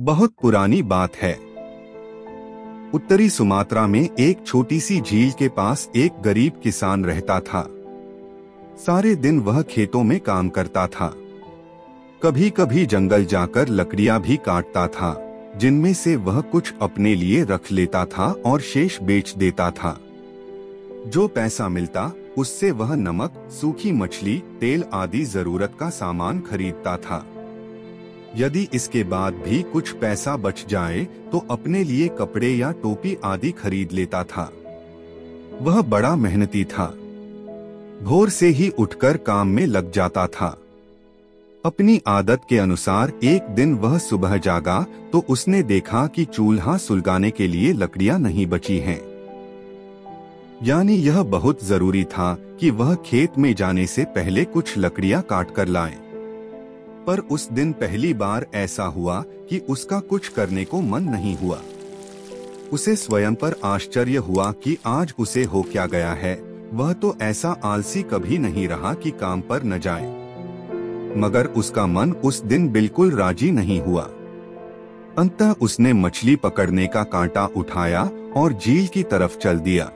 बहुत पुरानी बात है। उत्तरी सुमात्रा में एक छोटी सी झील के पास एक गरीब किसान रहता था। सारे दिन वह खेतों में काम करता था। कभी कभी जंगल जाकर लकड़ियाँ भी काटता था, जिनमें से वह कुछ अपने लिए रख लेता था और शेष बेच देता था। जो पैसा मिलता, उससे वह नमक, सूखी मछली, तेल आदि ज़रूरत का सामान खरीदता था। यदि इसके बाद भी कुछ पैसा बच जाए तो अपने लिए कपड़े या टोपी आदि खरीद लेता था। वह बड़ा मेहनती था। भोर से ही उठकर काम में लग जाता था। अपनी आदत के अनुसार एक दिन वह सुबह जागा तो उसने देखा कि चूल्हा सुलगाने के लिए लकड़ियाँ नहीं बची हैं। यानी यह बहुत ज़रूरी था कि वह खेत में जाने से पहले कुछ लकड़ियाँ काट कर लाए। पर उस दिन पहली बार ऐसा हुआ कि उसका कुछ करने को मन नहीं हुआ। उसे स्वयं पर आश्चर्य हुआ कि आज उसे हो क्या गया है। वह तो ऐसा आलसी कभी नहीं रहा कि काम पर न जाए। मगर उसका मन उस दिन बिल्कुल राज़ी नहीं हुआ। अंतः उसने मछली पकड़ने का कांटा उठाया और झील की तरफ़ चल दिया।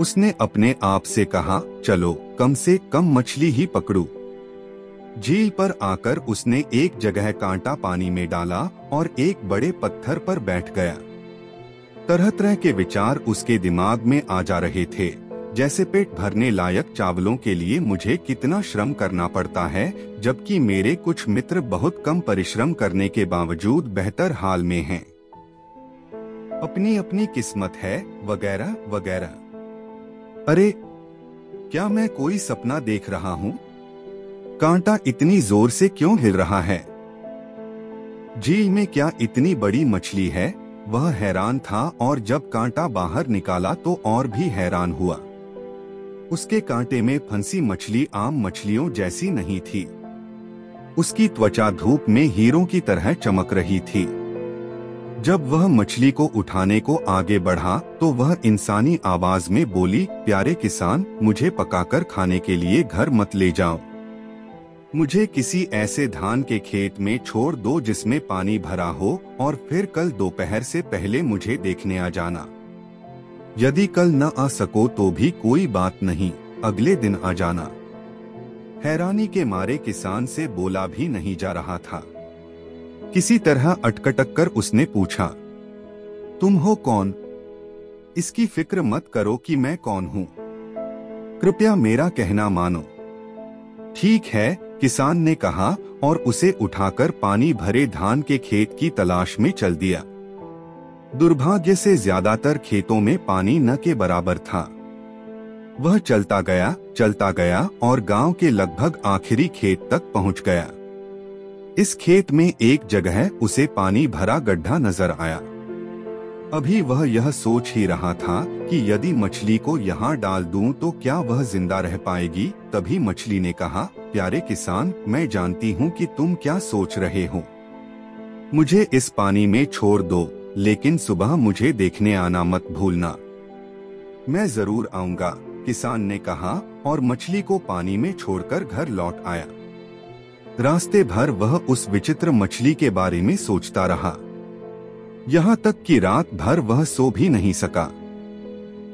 उसने अपने आप से कहा, चलो, कम से कम मछली ही पकड़ू। झील पर आकर उसने एक जगह कांटा पानी में डाला और एक बड़े पत्थर पर बैठ गया। तरह तरह के विचार उसके दिमाग में आ जा रहे थे, जैसे पेट भरने लायक चावलों के लिए मुझे कितना श्रम करना पड़ता है, जबकि मेरे कुछ मित्र बहुत कम परिश्रम करने के बावजूद बेहतर हाल में हैं। अपनी अपनी किस्मत है, वगैरह वगैरह। अरे, क्या मैं कोई सपना देख रहा हूँ? कांटा इतनी ज़ोर से क्यों हिल रहा है? झील में क्या इतनी बड़ी मछली है? वह हैरान था और जब कांटा बाहर निकाला तो और भी हैरान हुआ। उसके कांटे में फंसी मछली आम मछलियों जैसी नहीं थी। उसकी त्वचा धूप में हीरों की तरह चमक रही थी। जब वह मछली को उठाने को आगे बढ़ा तो वह इंसानी आवाज़ में बोली, प्यारे किसान, मुझे पकाकर खाने के लिए घर मत ले जाओ। मुझे किसी ऐसे धान के खेत में छोड़ दो जिसमें पानी भरा हो और फिर कल दोपहर से पहले मुझे देखने आ जाना। यदि कल न आ सको तो भी कोई बात नहीं, अगले दिन आ जाना। हैरानी के मारे किसान से बोला भी नहीं जा रहा था। किसी तरह अटकटक कर उसने पूछा, तुम हो कौन? इसकी फ़िक्र मत करो कि मैं कौन हूँ। कृपया मेरा कहना मानो। ठीक है किसान ने कहा और उसे उठाकर पानी भरे धान के खेत की तलाश में चल दिया। दुर्भाग्य से ज़्यादातर खेतों में पानी न के बराबर था। वह चलता गया चलता गया और गाँव के लगभग आखिरी खेत तक पहुँच गया। इस खेत में एक जगह उसे पानी भरा गड्ढा नज़र आया। अभी वह यह सोच ही रहा था कि यदि मछली को यहाँ डाल दूँ तो क्या वह ज़िंदा रह पाएगी, तभी मछली ने कहा प्यारे किसान, मैं जानती हूँ कि तुम क्या सोच रहे हो। मुझे इस पानी में छोड़ दो, लेकिन सुबह मुझे देखने आना मत भूलना। मैं ज़रूर आऊँगा, किसान ने कहा, और मछली को पानी में छोड़कर घर लौट आया। रास्ते भर वह उस विचित्र मछली के बारे में सोचता रहा। यहाँ तक कि रात भर वह सो भी नहीं सका।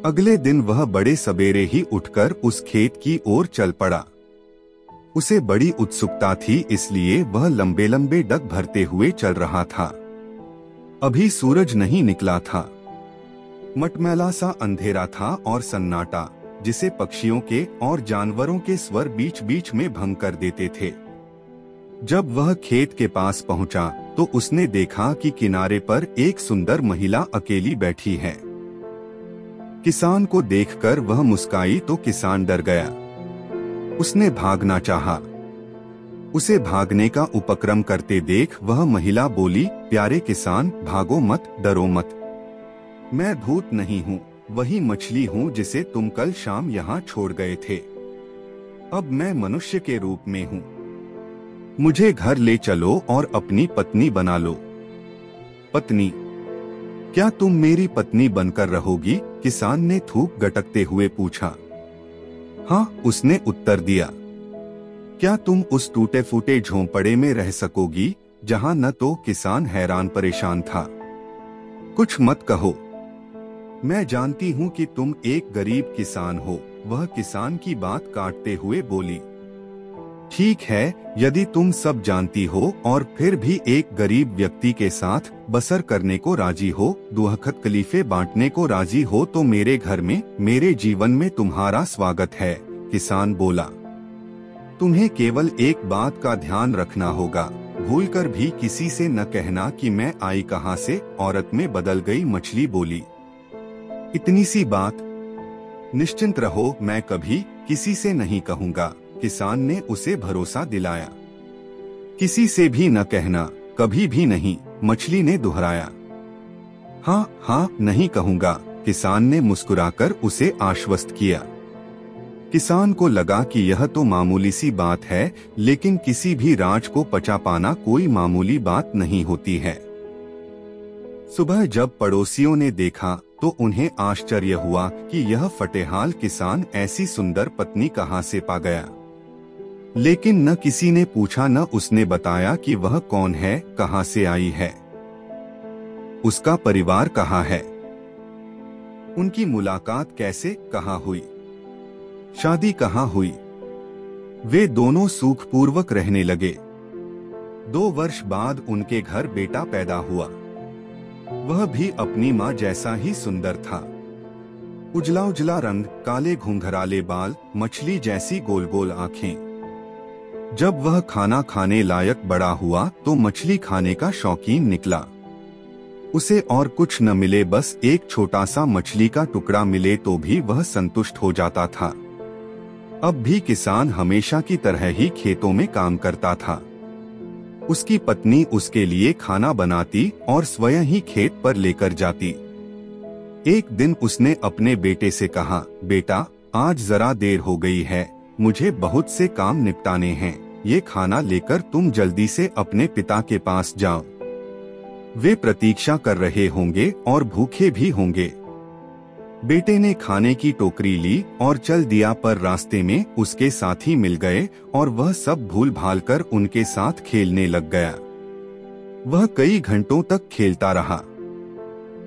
अगले दिन वह बड़े सवेरे ही उठकर उस खेत की ओर चल पड़ा। उसे बड़ी उत्सुकता थी, इसलिए वह लंबे लंबे डग भरते हुए चल रहा था। अभी सूरज नहीं निकला था। मटमैला सा अंधेरा था और सन्नाटा, जिसे पक्षियों के और जानवरों के स्वर बीच बीच में भंग कर देते थे। जब वह खेत के पास पहुँचा तो उसने देखा कि किनारे पर एक सुंदर महिला अकेली बैठी है। किसान को देखकर वह मुस्काई तो किसान डर गया। उसने भागना चाहा। उसे भागने का उपक्रम करते देख वह महिला बोली, प्यारे किसान, भागो मत, डरो मत। मैं भूत नहीं हूँ, वही मछली हूँ जिसे तुम कल शाम यहाँ छोड़ गए थे। अब मैं मनुष्य के रूप में हूँ। मुझे घर ले चलो और अपनी पत्नी बना लो। पत्नी, क्या तुम मेरी पत्नी बनकर रहोगी? किसान ने थूक गटकते हुए पूछा। हाँ उसने उत्तर दिया। क्या तुम उस टूटे फूटे झोंपड़े में रह सकोगी, जहाँ न तो किसान हैरान परेशान था? कुछ मत कहो। मैं जानती हूँ कि तुम एक गरीब किसान हो, वह किसान की बात काटते हुए बोली। ठीक है, यदि तुम सब जानती हो और फिर भी एक गरीब व्यक्ति के साथ बसर करने को राज़ी हो, दुहखत कलीफे बांटने को राज़ी हो तो मेरे घर में, मेरे जीवन में तुम्हारा स्वागत है, किसान बोला। तुम्हें केवल एक बात का ध्यान रखना होगा, भूलकर भी किसी से न कहना कि मैं आई कहाँ से, औरत में बदल गई मछली बोली। इतनी सी बात। निश्चिंत रहो, मैं कभी किसी से नहीं कहूँगा। किसान ने उसे भरोसा दिलाया। किसी से भी न कहना, कभी भी नहीं, मछली ने दोहराया। हाँ हाँ नहीं कहूँगा, किसान ने मुस्कुराकर उसे आश्वस्त किया। किसान को लगा कि यह तो मामूली सी बात है, लेकिन किसी भी राज को पचा पाना कोई मामूली बात नहीं होती है। सुबह जब पड़ोसियों ने देखा तो उन्हें आश्चर्य हुआ कि यह फटेहाल किसान ऐसी सुंदर पत्नी कहाँ से पा गया। लेकिन न किसी ने पूछा, न उसने बताया कि वह कौन है, कहाँ से आई है। उसका परिवार कहाँ है? उनकी मुलाकात कैसे, कहाँ हुई? शादी कहाँ हुई? वे दोनों सुखपूर्वक रहने लगे। दो वर्ष बाद उनके घर बेटा पैदा हुआ। वह भी अपनी माँ जैसा ही सुंदर था। उजला उजला रंग, काले घुंघराले बाल, मछली जैसी गोल गोल आँखें। जब वह खाना खाने लायक बड़ा हुआ तो मछली खाने का शौकीन निकला। उसे और कुछ न मिले, बस एक छोटा सा मछली का टुकड़ा मिले तो भी वह संतुष्ट हो जाता था। अब भी किसान हमेशा की तरह ही खेतों में काम करता था। उसकी पत्नी उसके लिए खाना बनाती और स्वयं ही खेत पर लेकर जाती। एक दिन उसने अपने बेटे से कहा, बेटा, आज जरा देर हो गई है, मुझे बहुत से काम निपटाने हैं। ये खाना लेकर तुम जल्दी से अपने पिता के पास जाओ। वे प्रतीक्षा कर रहे होंगे और भूखे भी होंगे। बेटे ने खाने की टोकरी ली और चल दिया पर रास्ते में उसके साथी मिल गए और वह सब भूल भाल कर उनके साथ खेलने लग गया। वह कई घंटों तक खेलता रहा।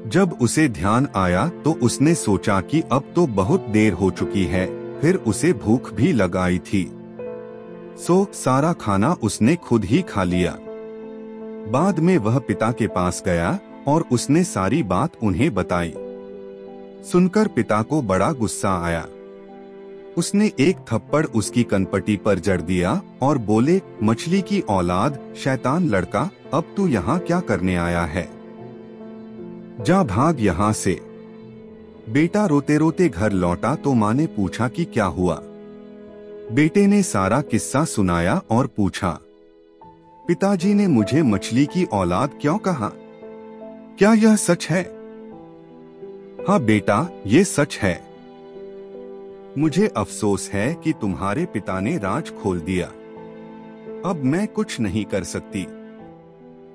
जब उसे ध्यान आया तो उसने सोचा कि अब तो बहुत देर हो चुकी है, फिर उसे भूख भी लगाई थी। सो सारा खाना उसने खुद ही खा लिया। बाद में वह पिता के पास गया और उसने सारी बात उन्हें बताई। सुनकर पिता को बड़ा गुस्सा आया। उसने एक थप्पड़ उसकी कनपटी पर जड़ दिया और बोले, मछली की औलाद, शैतान लड़का, अब तू यहाँ क्या करने आया है? जा भाग यहाँ से। बेटा रोते रोते घर लौटा तो माँ ने पूछा कि क्या हुआ? बेटे ने सारा किस्सा सुनाया और पूछा, पिताजी ने मुझे मछली की औलाद क्यों कहा? क्या यह सच है? हाँ बेटा, ये सच है। मुझे अफसोस है कि तुम्हारे पिता ने राज खोल दिया। अब मैं कुछ नहीं कर सकती।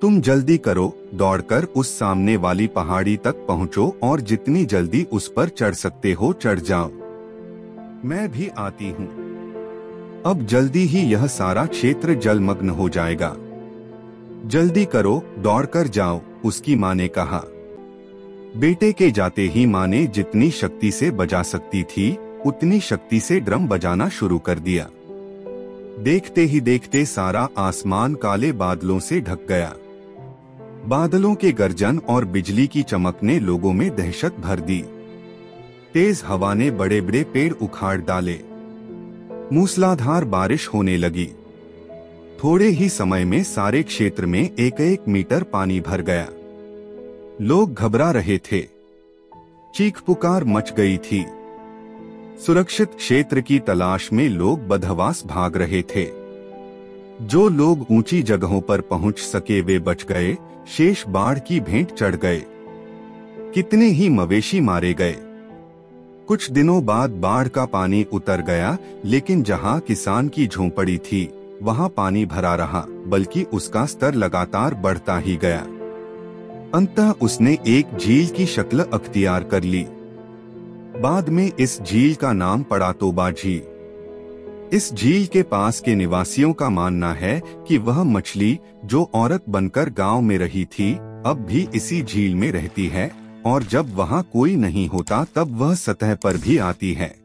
तुम जल्दी करो, दौड़कर उस सामने वाली पहाड़ी तक पहुंचो और जितनी जल्दी उस पर चढ़ सकते हो, चढ़ जाओ। मैं भी आती हूँ। अब जल्दी ही यह सारा क्षेत्र जलमग्न हो जाएगा। जल्दी करो दौड़कर जाओ, उसकी माँ ने कहा। बेटे के जाते ही माँ ने जितनी शक्ति से बजा सकती थी, उतनी शक्ति से ड्रम बजाना शुरू कर दिया। देखते ही देखते सारा आसमान काले बादलों से ढक गया। बादलों के गर्जन और बिजली की चमक ने लोगों में दहशत भर दी। तेज हवा ने बड़े बड़े पेड़ उखाड़ डाले। मूसलाधार बारिश होने लगी। थोड़े ही समय में सारे क्षेत्र में एक एक मीटर पानी भर गया। लोग घबरा रहे थे। चीख पुकार मच गई थी। सुरक्षित क्षेत्र की तलाश में लोग बदहवास भाग रहे थे। जो लोग ऊँची जगहों पर पहुँच सके वे बच गए, शेष बाढ़ की भेंट चढ़ गए। कितने ही मवेशी मारे गए। कुछ दिनों बाद बाढ़ का पानी उतर गया, लेकिन जहाँ किसान की झोंपड़ी थी, वहाँ पानी भरा रहा, बल्कि उसका स्तर लगातार बढ़ता ही गया। अंतः उसने एक झील की शक्ल अख्तियार कर ली। बाद में इस झील का नाम पड़ा तोबा झील। इस झील के पास के निवासियों का मानना है कि वह मछली, जो औरत बनकर गाँव में रही थी, अब भी इसी झील में रहती है। और जब वहाँ कोई नहीं होता तब वह सतह पर भी आती है।